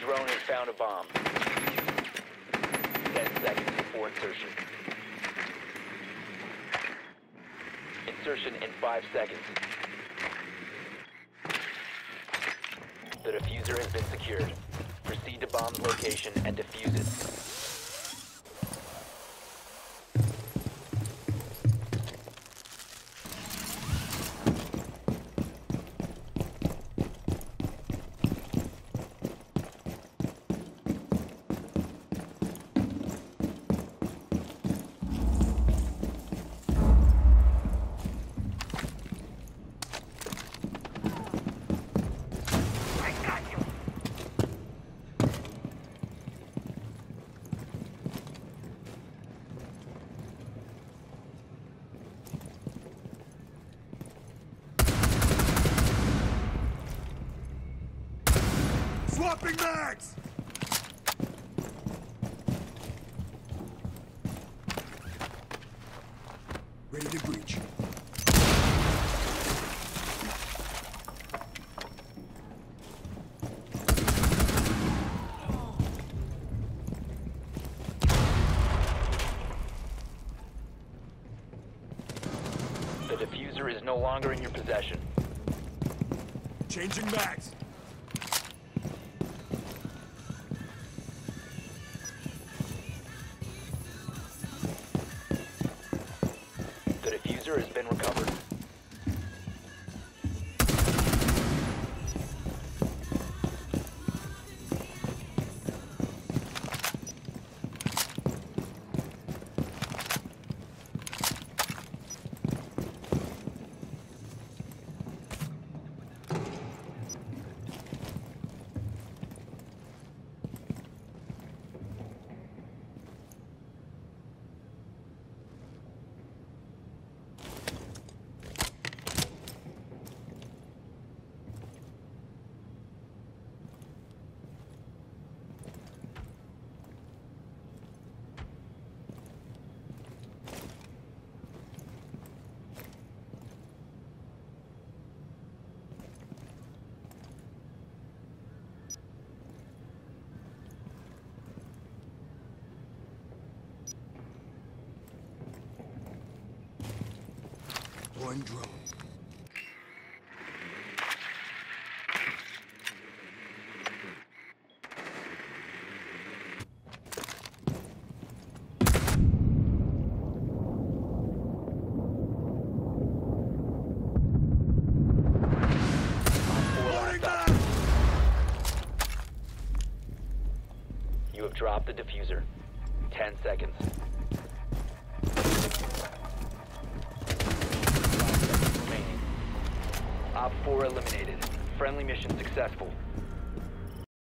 Drone has found a bomb. 10 seconds before insertion. Insertion in 5 seconds. The defuser has been secured. Proceed to bomb location and defuse it. Swapping mags! Ready to breach. The defuser is no longer in your possession. Changing mags. Has been recovered. One drone. You have dropped the defuser. 10 seconds. 4 eliminated. Friendly mission successful.